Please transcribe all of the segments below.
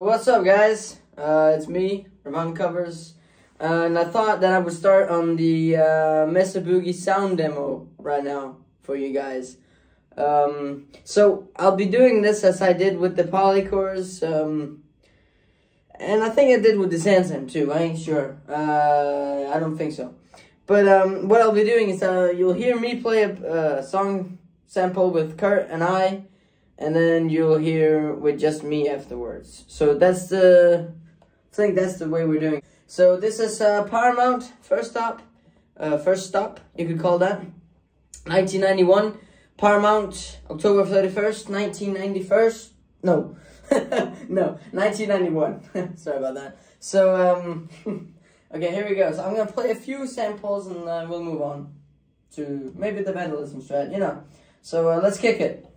What's up, guys? Uh, it's me, Nirvana Covers, uh, and I thought that I would start on the uh, Mesa Boogie sound demo right now for you guys. Um, so I'll be doing this as I did with the Polychorus, um, and I think I did with the SansAmp too. I ain't sure. Uh, I don't think so. But um, what I'll be doing is uh, you'll hear me play a uh, song sample with Kurt and I and then you'll hear with just me afterwards. So that's the, I think that's the way we're doing. So this is uh, Paramount, first stop, uh, first stop, you could call that. 1991, Paramount, October 31st, 1991, no, no, 1991, sorry about that. So, um, okay, here we go. So I'm gonna play a few samples and uh, we'll move on to maybe the vandalism strat, you know. So uh, let's kick it.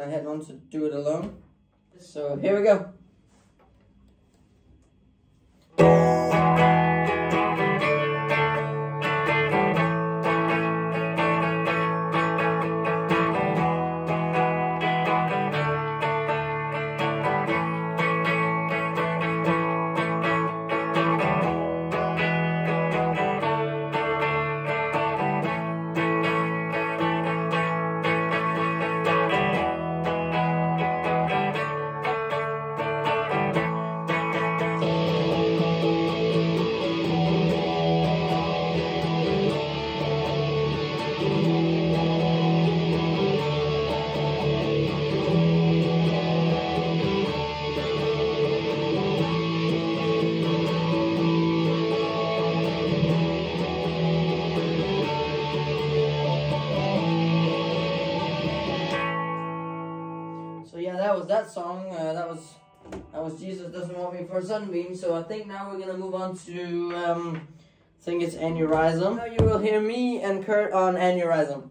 Gonna head on to do it alone. So here we go. Song. Uh, that was that was Jesus doesn't want me for a sunbeam. So I think now we're gonna move on to um, I think it's aneurysm. Now you will hear me and Kurt on aneurysm.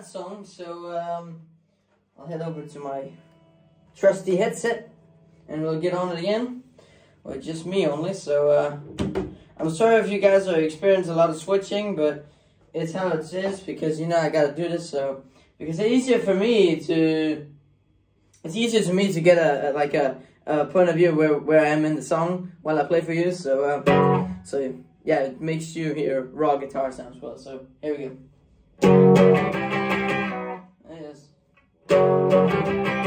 That song. So um, I'll head over to my trusty headset and we'll get on it again. Well, just me only. So uh, I'm sorry if you guys are experiencing a lot of switching, but it's how it is because you know I gotta do this. So because it's easier for me to, it's easier to me to get a, a like a, a point of view where where I am in the song while I play for you. So uh, so yeah, it makes you hear raw guitar sounds well. So here we go. There it is.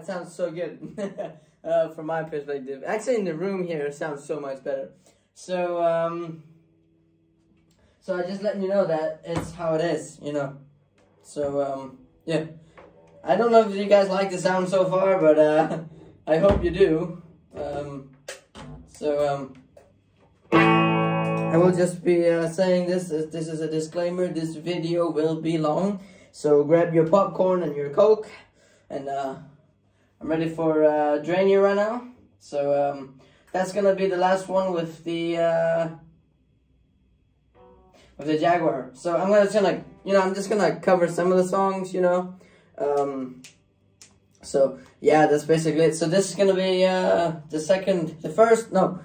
It sounds so good. uh, from my perspective. Actually, in the room here, it sounds so much better. So, um, so I just letting you know that it's how it is, you know. So, um, yeah. I don't know if you guys like the sound so far, but uh, I hope you do. Um, so, um, I will just be uh, saying this. This is a disclaimer. This video will be long, so grab your popcorn and your coke, and uh, I'm ready for uh, drain you right now. So um, that's gonna be the last one with the uh, with the Jaguar. So I'm gonna just gonna you know I'm just gonna cover some of the songs. You know. Um, so yeah, that's basically it. So this is gonna be uh, the second, the first, no,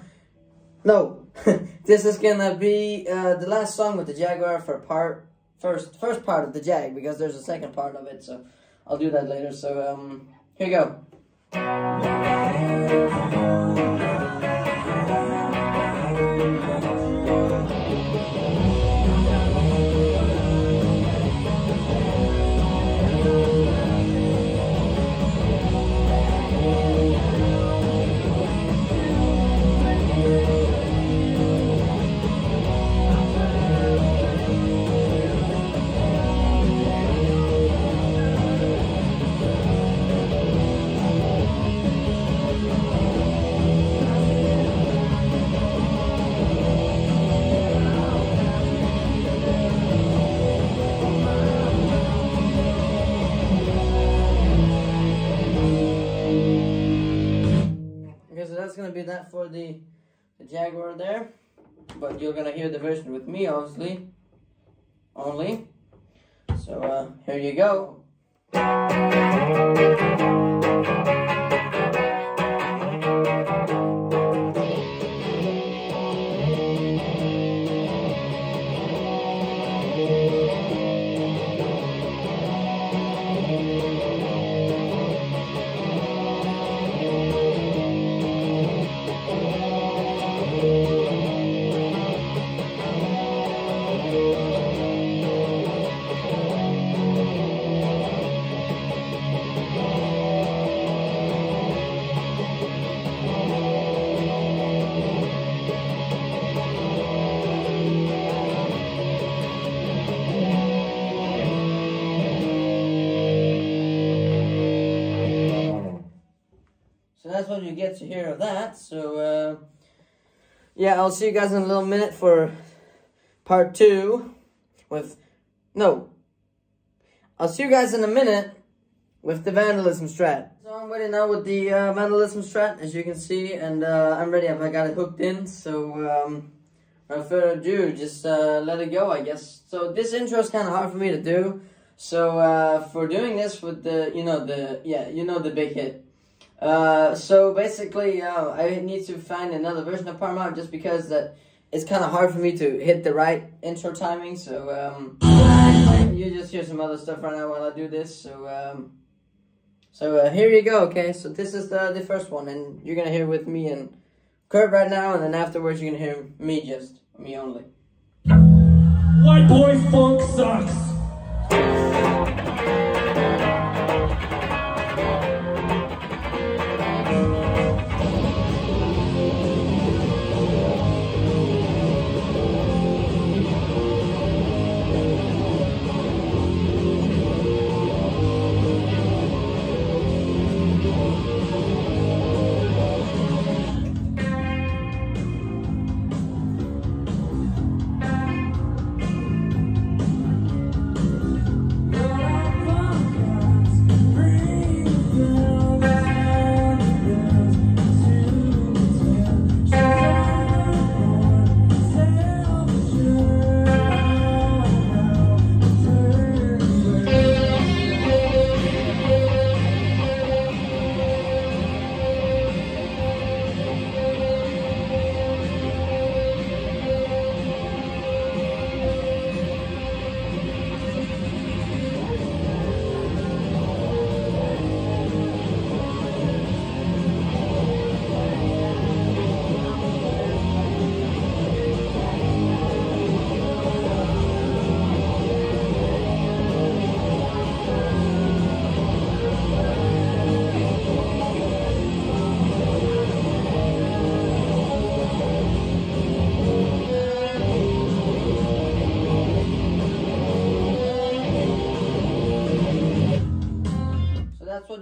no, this is gonna be uh, the last song with the Jaguar for part first, first part of the Jag because there's a second part of it. So I'll do that later. So um, here you go. Gonna be that for the, the Jaguar there. But you're gonna hear the version with me, obviously. Only. So uh, here you go. Get to hear of that. So, uh, yeah, I'll see you guys in a little minute for part two with, no, I'll see you guys in a minute with the Vandalism Strat. So I'm ready now with the uh, Vandalism Strat, as you can see, and uh, I'm ready. I got it hooked in, so um, without further ado, just uh, let it go, I guess. So this intro is kind of hard for me to do. So uh, for doing this with the, you know, the, yeah, you know the big hit. Uh, so basically, uh, I need to find another version of Paramount just because that it's kind of hard for me to hit the right intro timing. So um, you just hear some other stuff right now while I do this. So um, So uh, here you go, okay? So this is the, the first one, and you're gonna hear with me and Kurt right now, and then afterwards you're gonna hear me just, me only. White boy funk sucks.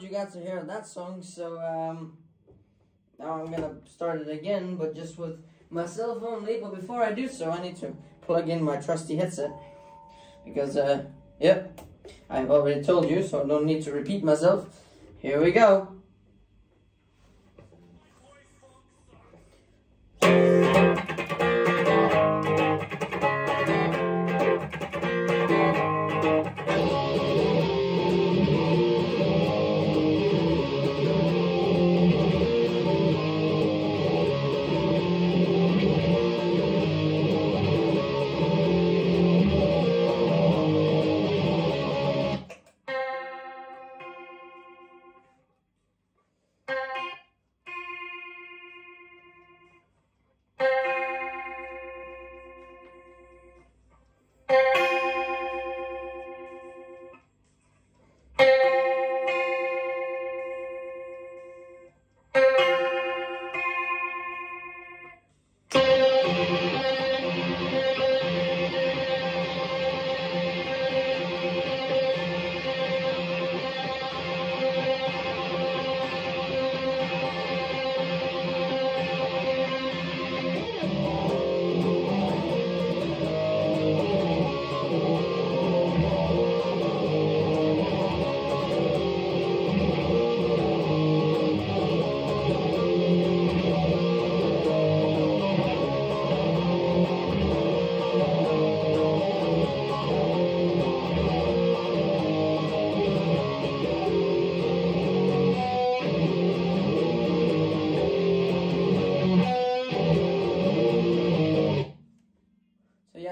You got to hear that song. So um, now I'm gonna start it again, but just with myself only. But before I do so, I need to plug in my trusty headset because, uh, yep, I've already told you, so I don't need to repeat myself. Here we go.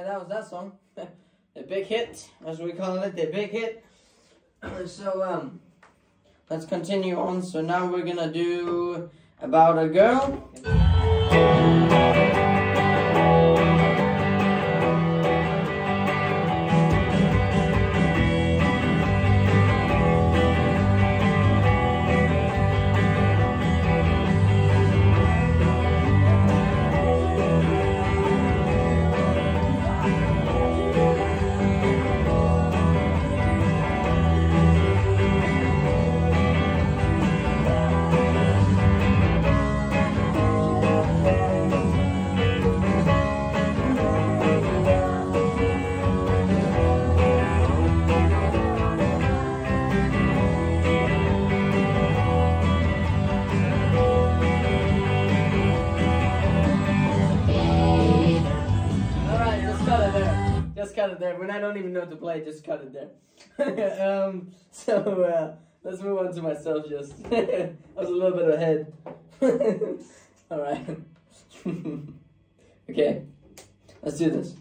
Yeah, that was that song. the big hit, as we call it, the big hit. So um, let's continue on. So now we're gonna do about a girl. Just cut it there. um, so uh, let's move on to myself. Just I was a little bit ahead. All right. okay, let's do this.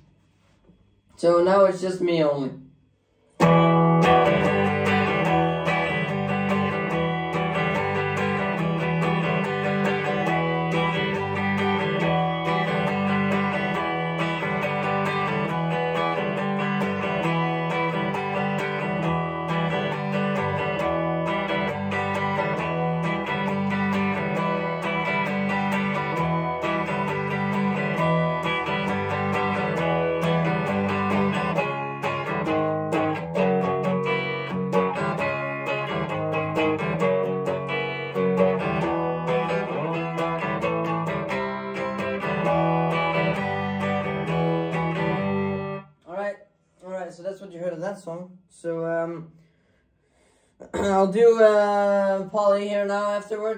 So now it's just me only.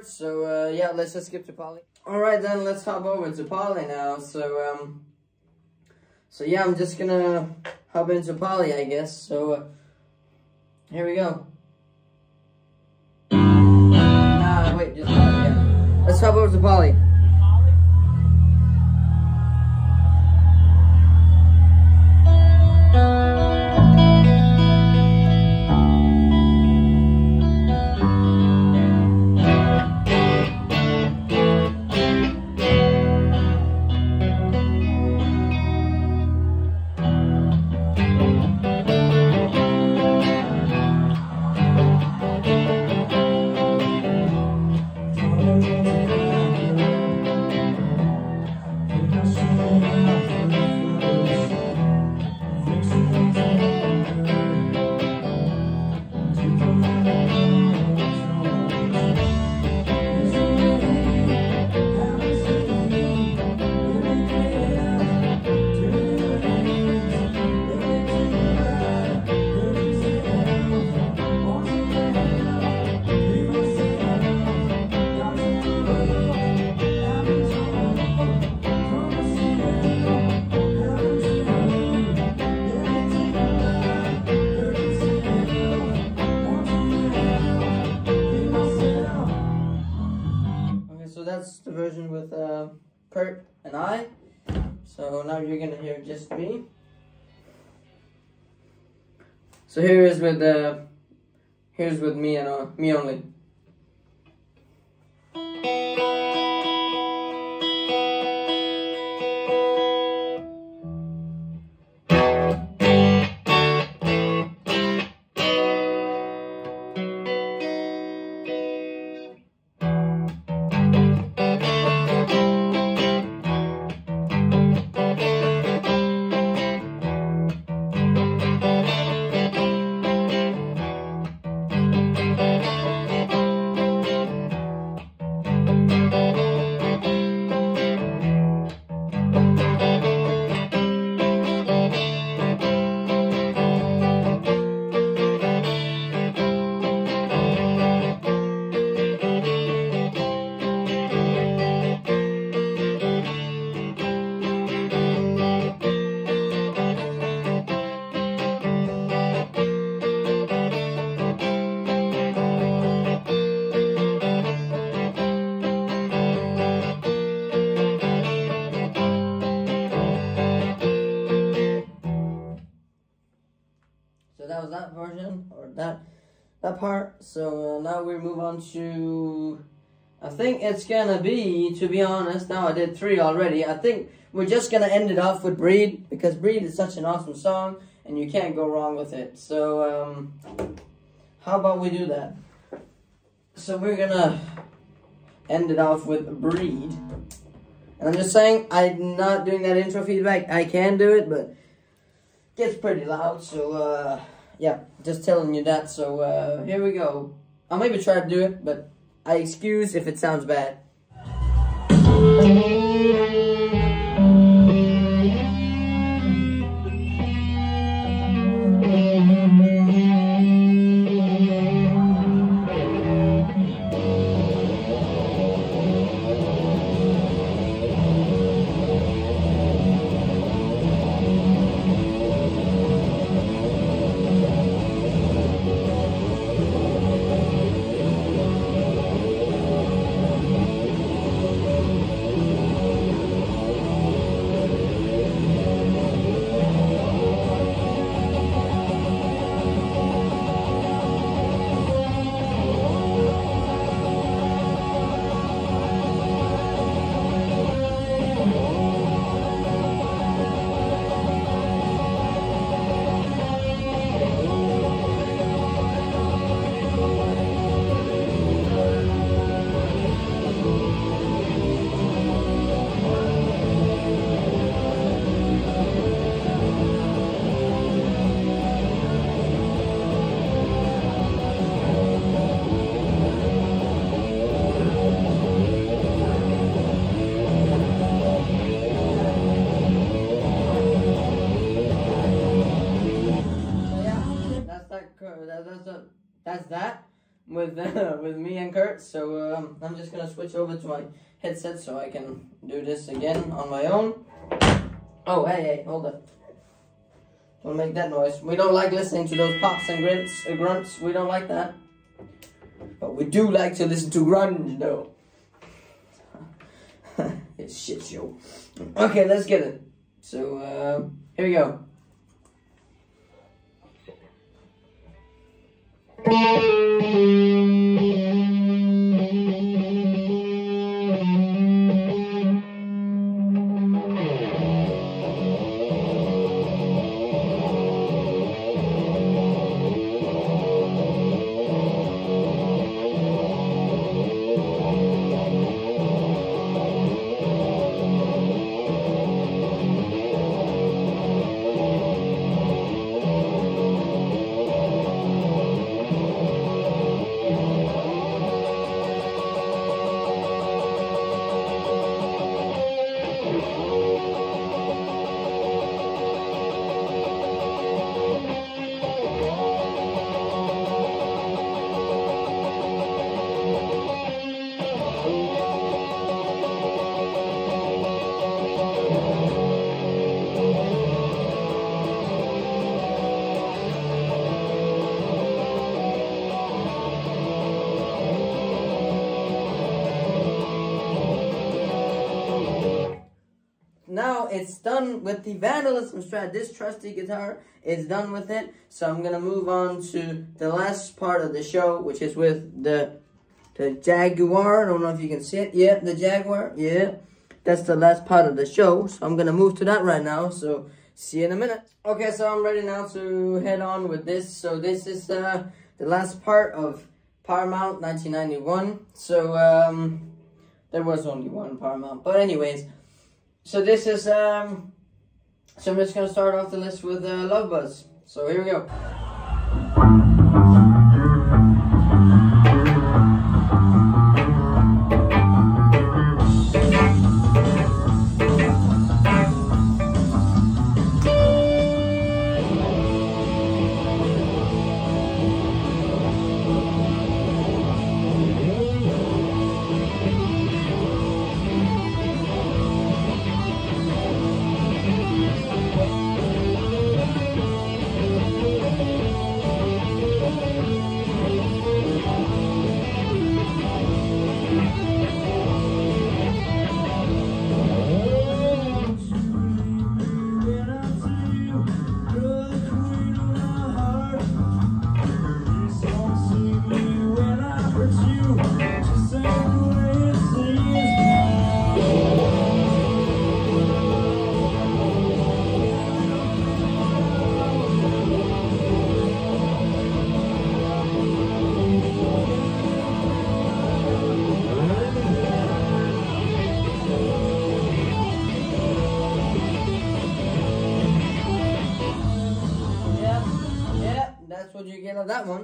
So uh, yeah, let's just skip to Polly. All right, then let's hop over to Polly now. So um, so yeah, I'm just gonna hop into Polly, I guess. So uh, here we go. Nah, wait, just. Yeah. Let's hop over to Polly. So that's the version with uh, and I. So now you're gonna hear just me. So here is with uh, here's with me and uh, me only. That that part. So uh, now we move on to. I think it's gonna be, to be honest. Now I did three already. I think we're just gonna end it off with "Breed" because "Breed" is such an awesome song, and you can't go wrong with it. So um, how about we do that? So we're gonna end it off with "Breed," and I'm just saying I'm not doing that intro feedback. I can do it, but it gets pretty loud, so uh, yeah, just telling you that. So uh, here we go. I'll maybe try to do it, but I excuse if it sounds bad. So um, I'm just gonna switch over to my headset so I can do this again on my own. Oh, hey, hey, hold up. Don't make that noise. We don't like listening to those pops and grunts. Uh, grunts. We don't like that. But we do like to listen to grunge, though. it's shit show. Okay, let's get it. So, uh, here we go. now it's done with the Vandalism Strat. This trusty guitar is done with it. So I'm going to move on to the last part of the show, which is with the the Jaguar. I don't know if you can see it. Yeah, the Jaguar. Yeah, that's the last part of the show. So I'm going to move to that right now. So see you in a minute. Okay, so I'm ready now to head on with this. So this is uh, the last part of Paramount 1991. So um, there was only one Paramount. But anyways... So this is, um, so I'm just going to start off the list with uh, Love Buzz. So here we go. That one.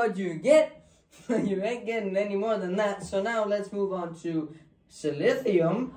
What you get. you ain't getting any more than that. So now let's move on to Silithium.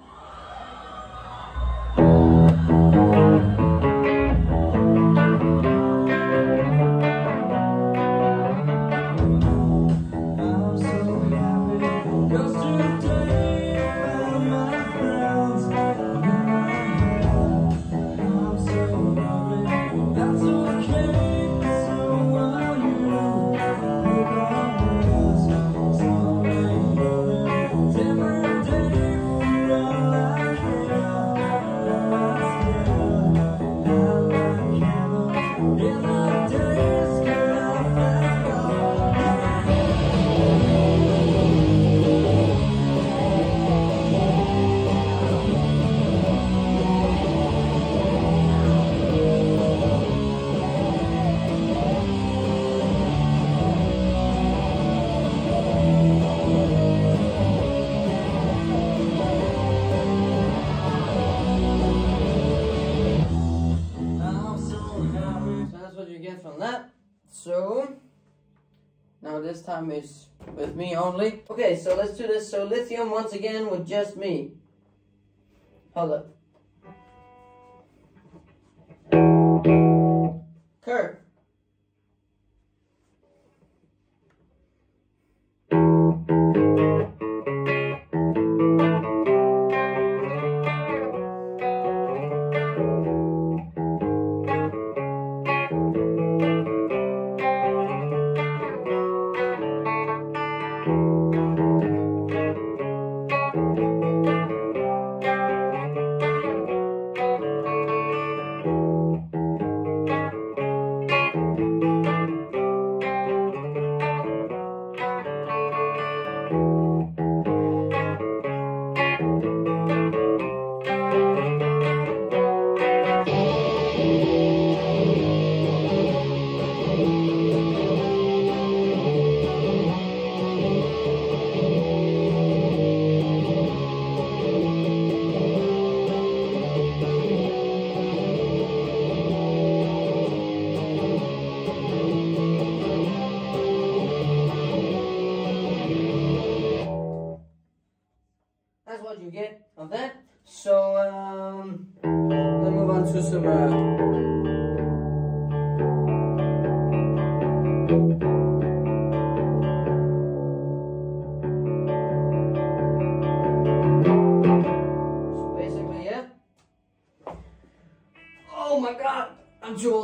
Time is with me only. Okay, so let's do this. So lithium once again with just me. Hold up.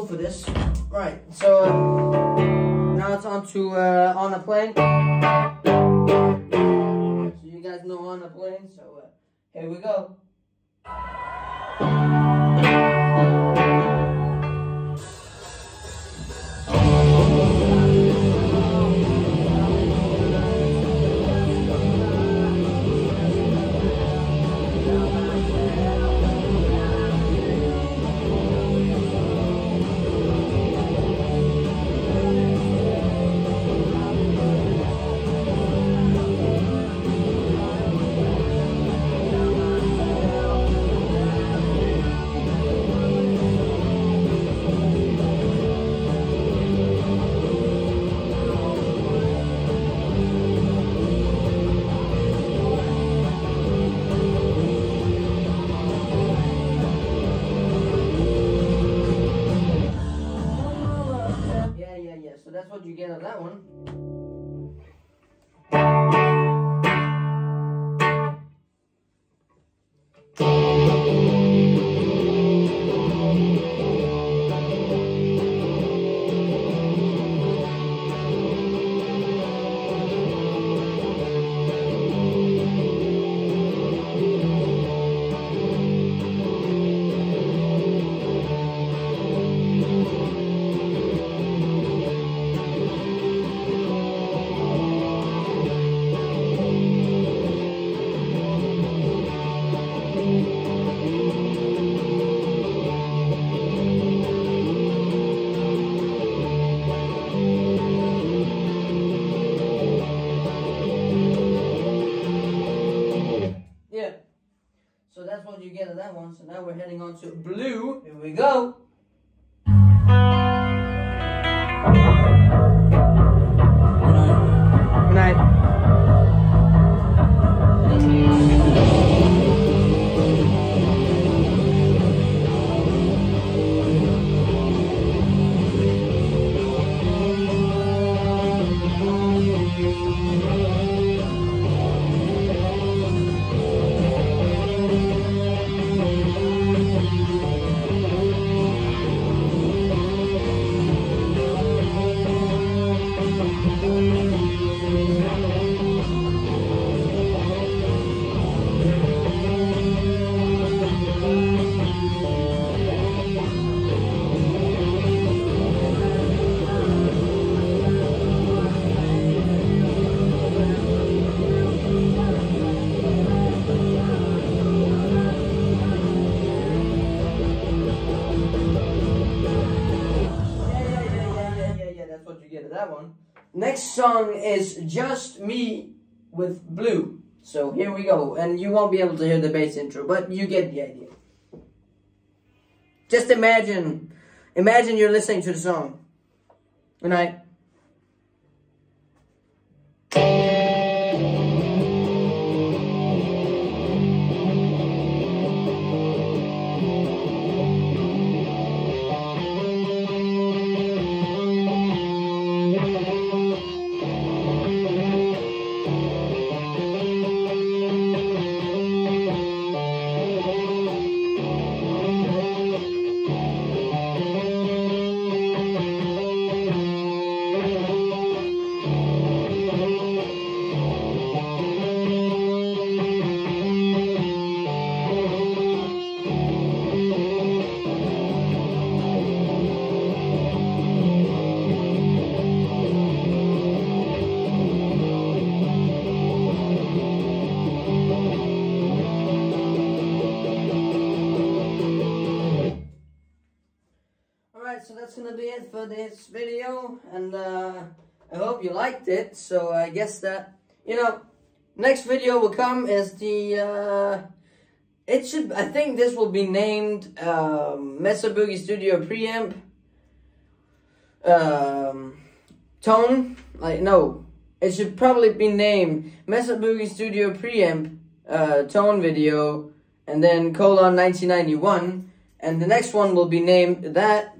For this. Right, so, now it's on to, uh, on a plain. So you guys know on the plain, so uh, here we go. Song is Just Me with Blue. So here we go. And you won't be able to hear the bass intro, but you get the idea. Just imagine, imagine you're listening to the song. Good night. Liked it. So I guess that you know, next video will come is the. Uh, it should. I think this will be named um, Mesa Boogie Studio preamp. Um, tone like no, it should probably be named Mesa Boogie Studio preamp uh, tone video, and then colon 1991, and the next one will be named that,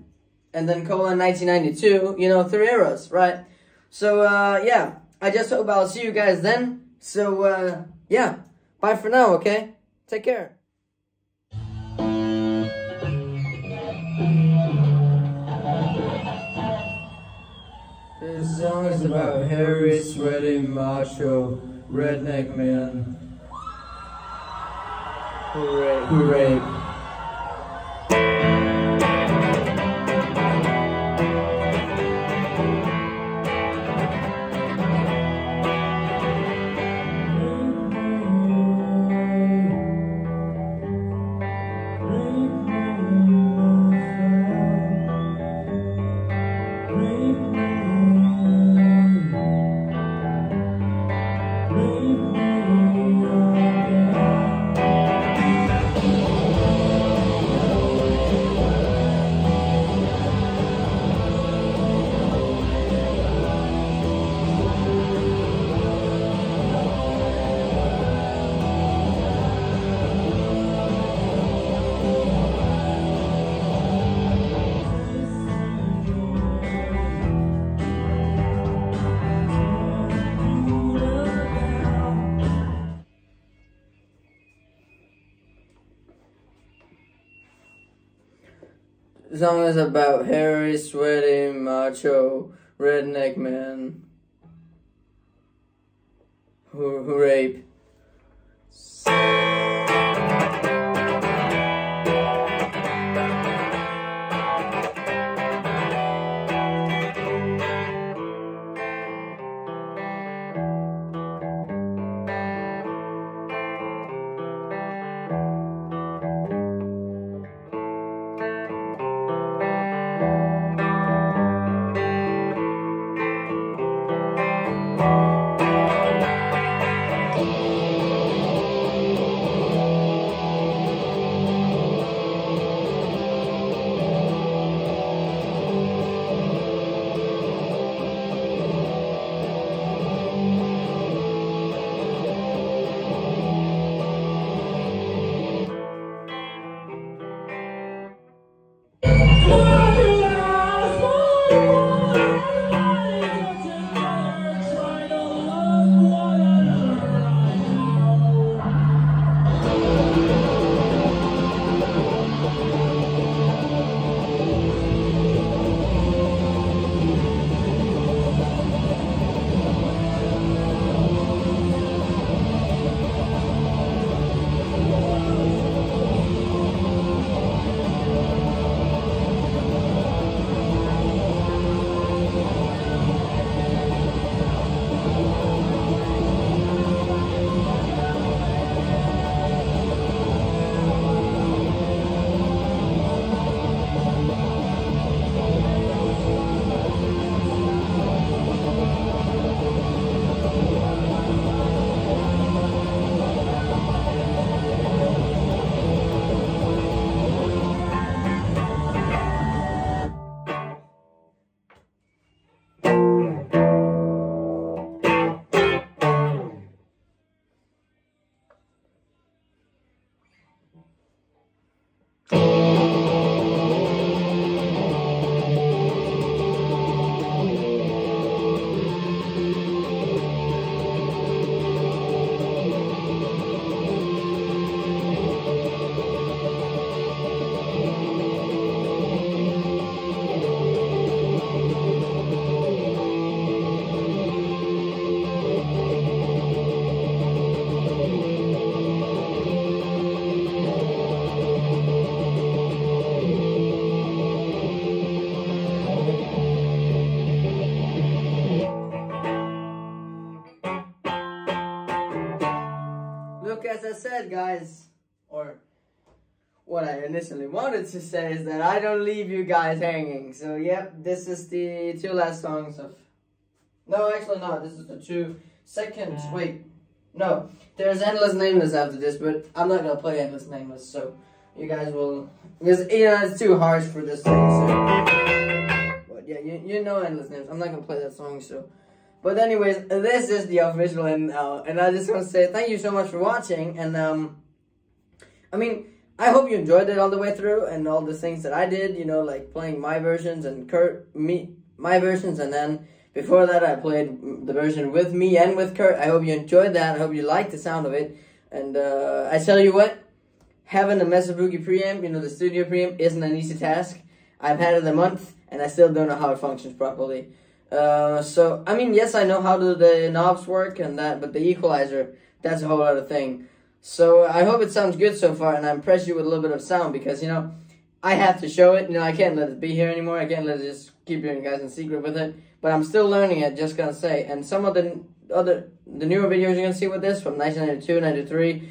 and then colon 1992. You know, three eras, right? So uh, yeah, I just hope I'll see you guys then. So uh, yeah, bye for now. Okay, take care. This song is about hairy, sweaty, macho, redneck man Hooray! who rape. Song is about hairy, sweaty, macho, redneck man who, who rape. Said, guys, or what I initially wanted to say is that I don't leave you guys hanging. So, yep, this is the two last songs of. No, actually, not. This is the two seconds. Uh. Wait, no. There's Endless Nameless after this, but I'm not gonna play Endless Nameless, so you guys will. Because, you know, it's too harsh for this thing, so. But yeah, you, you know Endless Nameless. I'm not gonna play that song, so. But anyways, this is the official end now, and I just want to say thank you so much for watching, and um, I mean, I hope you enjoyed it all the way through and all the things that I did, you know, like playing my versions and Kurt, me, my versions, and then before that I played the version with me and with Kurt. I hope you enjoyed that. I hope you liked the sound of it. And uh, I tell you what, having a Mesa Boogie preamp, you know, the studio preamp, isn't an easy task. I've had it a month and I still don't know how it functions properly. Uh, so, I mean, yes, I know how do the knobs work and that, but the equalizer, that's a whole other thing. So I hope it sounds good so far, and I impress you with a little bit of sound because you know I have to show it. You know I can't let it be here anymore. I can't let it just keep you guys in secret with it. But I'm still learning it. Just gonna say, and some of the other the newer videos you're gonna see with this from 1992, 93.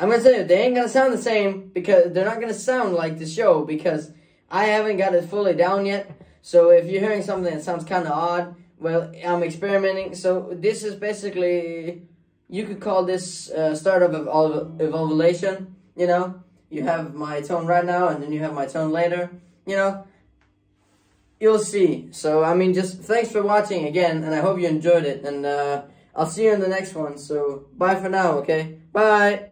I'm gonna tell you they ain't gonna sound the same because they're not gonna sound like the show because I haven't got it fully down yet. So if you're hearing something that sounds kind of odd, well, I'm experimenting. So this is basically you could call this uh, start of evol- evolution. You know, you have my tone right now, and then you have my tone later. You know, you'll see. So I mean, just thanks for watching again, and I hope you enjoyed it. And uh, I'll see you in the next one. So bye for now. Okay, bye.